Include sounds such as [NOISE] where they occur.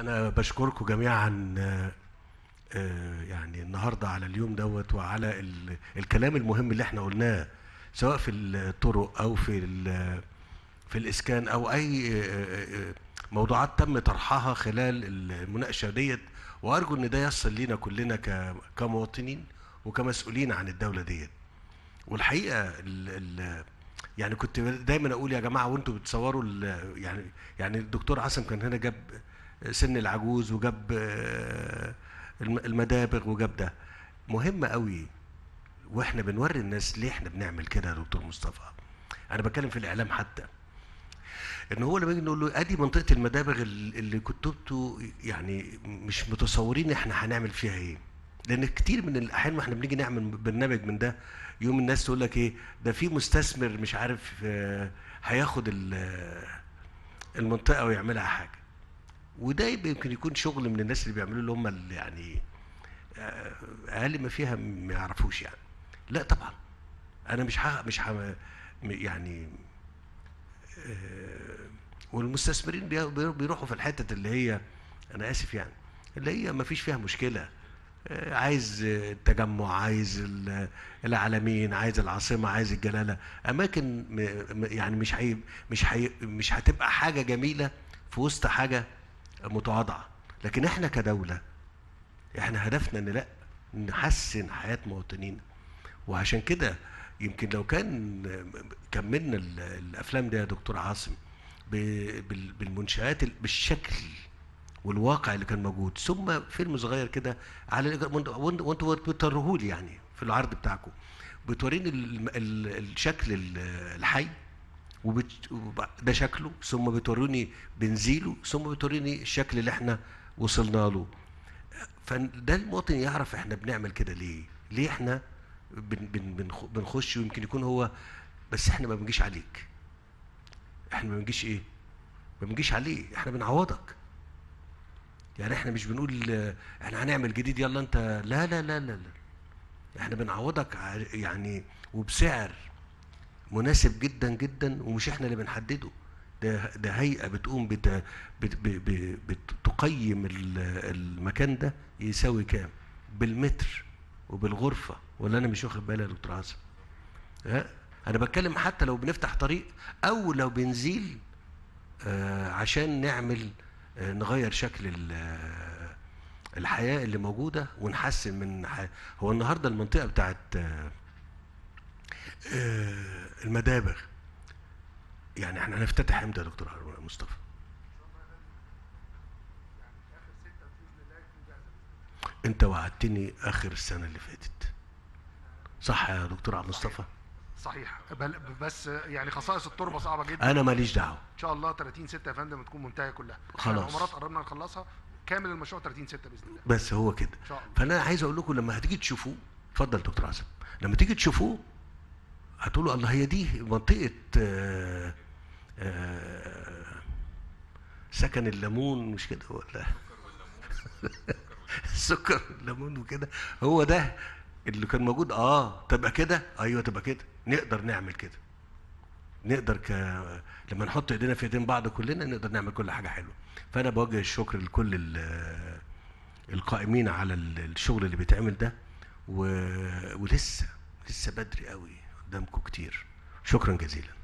أنا بشكركم جميعا آه، آه، يعني النهارده على اليوم دوت وعلى ال- الكلام المهم اللي إحنا قلناه سواء في الطرق أو في في الإسكان أو أي آه، موضوعات تم طرحها خلال المناقشة ديت. وأرجو إن ده يصل لينا كلنا كمواطنين وكمسؤولين عن الدولة ديت. والحقيقة ال ال يعني كنت دايما أقول يا جماعة وأنتوا بتصوروا يعني يعني الدكتور عاصم كان هنا جاب سن العجوز وجاب آه، الم- المدابغ وجاب ده. مهم قوي وإحنا بنوري الناس ليه إحنا بنعمل كده يا دكتور مصطفى. أنا بتكلم في الإعلام حتى. إن هو لما يجي نقول له أدي منطقة المدابغ ال- اللي أنتوا يعني مش متصورين إحنا هنعمل فيها إيه. لأن كتير من الاحيان وإحنا بنيجي نعمل برنامج من ده يوم الناس تقول لك إيه ده في مستثمر مش عارف آه، هياخد ال- المنطقة ويعملها حاجة. وده يمكن يكون شغل من الناس اللي بيعملوا اللي هم اللي يعني آه، أقل ما فيها ما يعرفوش يعني. لا طبعا. أنا مش ح... مش ح... يعني آه، والمستثمرين بي- بي- بيروحوا في الحتة اللي هي أنا آسف يعني اللي هي ما فيش فيها مشكلة. آه، عايز التجمع عايز ال- العالمين عايز العاصمة عايز الجلالة. أماكن يعني مش هي مش هي مش هتبقى حاجة جميلة في وسط حاجة متواضعة. لكن إحنا كدولة إحنا هدفنا إن لا نحسن حياة مواطنينا وعشان كده يمكن لو كان كملنا ال- الأفلام دي يا دكتور عاصم بالمنشآت ال- بالشكل والواقع اللي كان موجود. ثم فيلم صغير كده على وانتوا بتوريهولي يعني في العرض بتاعكم. بتوريني ال- ال- الشكل ال- الحي. وبت... وب- ده شكله ثم بتوروني بنزيله ثم بتوريني الشكل اللي إحنا وصلنا له. فده المواطن يعرف إحنا بنعمل كده ليه؟ ليه إحنا بن بن بنخ- بنخش ويمكن يكون هو بس إحنا ما بنجيش عليك. إحنا ما بنجيش إيه؟ ما بنجيش عليه إحنا بنعوضك. يعني إحنا مش بنقول إحنا هنعمل جديد يلا انت لا لا لا لا لا. إحنا بنعوضك يعني وبسعر. مناسب جدا جدا ومش إحنا اللي بنحدده. ده ده هيئة بتقوم بت بت ب- ب- بتقيم ال- المكان ده يساوي كام؟ بالمتر وبالغرفة. ولا أنا مش واخد بالي يا دكتور عاصم؟ أنا بتكلم حتى لو بنفتح طريق أو لو بنزيل آه عشان نعمل آه نغير شكل آه، الحياة اللي موجودة ونحسن من حي... هو النهارده المنطقة بتاعت المدابغ. يعني إحنا هنفتتح إمتى يا دكتور هارون مصطفى؟ انت وعدتني آخر السنة اللي فاتت. صح يا دكتور عبد المصطفى؟ صحيح. بل بس يعني خصائص التربة صعبة جدا. أنا ماليش دعوة. إن شاء الله 30 6 يا فندم تكون منتهية كلها. خلاص. العمارات قربنا نخلصها. كامل المشروع 30 6 بإذن الله. بس هو كده. إن شاء الله. فأنا عايز أقول لكم لما هتيجي تشوفوه اتفضل دكتور عاصم لما تيجي تشوفوه هتقولوا الله هي دي منطقة آه، آه، سكن الليمون مش كده ولا السكر [LAUGHS] والليمون وكده هو ده اللي كان موجود؟ آه تبقى كده؟ أيوه تبقى كده. نقدر نعمل كده. نقدر ك لما نحط إيدينا في إيدين بعض كلنا نقدر نعمل كل حاجة حلوة. فأنا بوجه الشكر لكل ال- القائمين على ال- الشغل اللي بيتعمل ده و... ولسه لسه بدري قوي. قدامكم كتير. شكرا جزيلا.